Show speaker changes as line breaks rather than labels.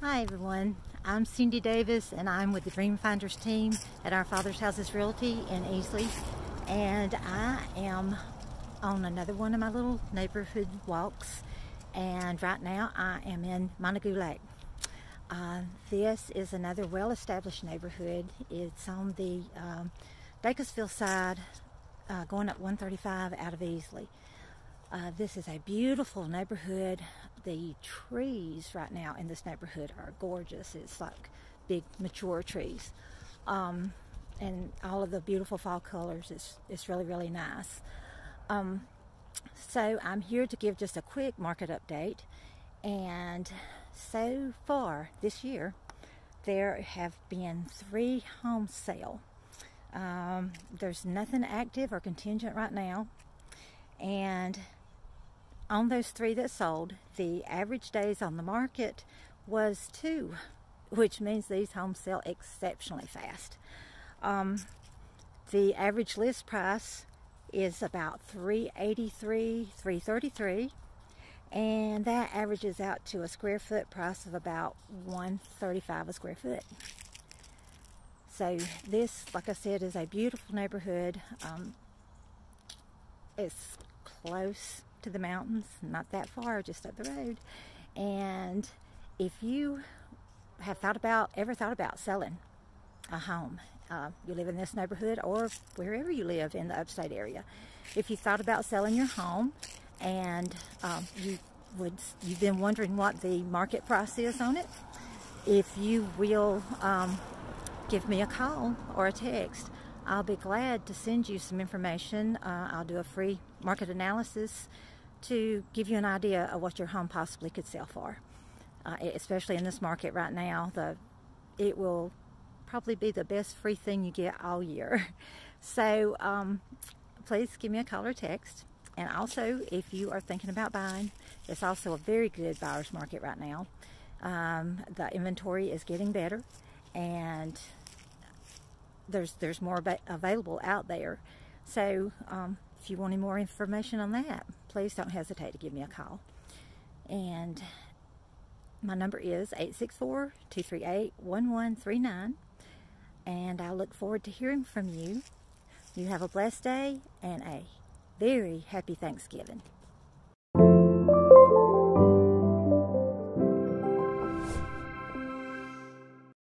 Hi everyone, I'm Cindy Davis and I'm with the Dreamfinders team at our Father's Houses Realty in Easley and I am on another one of my little neighborhood walks and right now I am in Montague Lake. Uh, this is another well-established neighborhood. It's on the um, Dacusville side uh, going up 135 out of Easley. Uh, this is a beautiful neighborhood. The trees right now in this neighborhood are gorgeous. It's like big mature trees. Um, and all of the beautiful fall colors. It's, it's really, really nice. Um, so I'm here to give just a quick market update. And so far this year, there have been three home sale. Um, there's nothing active or contingent right now. And on those three that sold, the average days on the market was two, which means these homes sell exceptionally fast. Um, the average list price is about 383 333 and that averages out to a square foot price of about 135 a square foot. So this like I said is a beautiful neighborhood. Um, it's close to the mountains, not that far, just up the road. And if you have thought about, ever thought about selling a home, uh, you live in this neighborhood or wherever you live in the upstate area, if you thought about selling your home and um, you would, you've been wondering what the market price is on it, if you will um, give me a call or a text, I'll be glad to send you some information. Uh, I'll do a free market analysis to give you an idea of what your home possibly could sell for. Uh, especially in this market right now, the it will probably be the best free thing you get all year. So um, please give me a call or text. And also, if you are thinking about buying, it's also a very good buyer's market right now. Um, the inventory is getting better, and there's there's more available out there. So um, if you want any more information on that, please don't hesitate to give me a call. And my number is 864-238-1139. And I look forward to hearing from you. You have a blessed day and a very happy Thanksgiving.